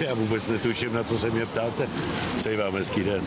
Já vůbec netuším, na co se mě ptáte. Přeji vám hezký den.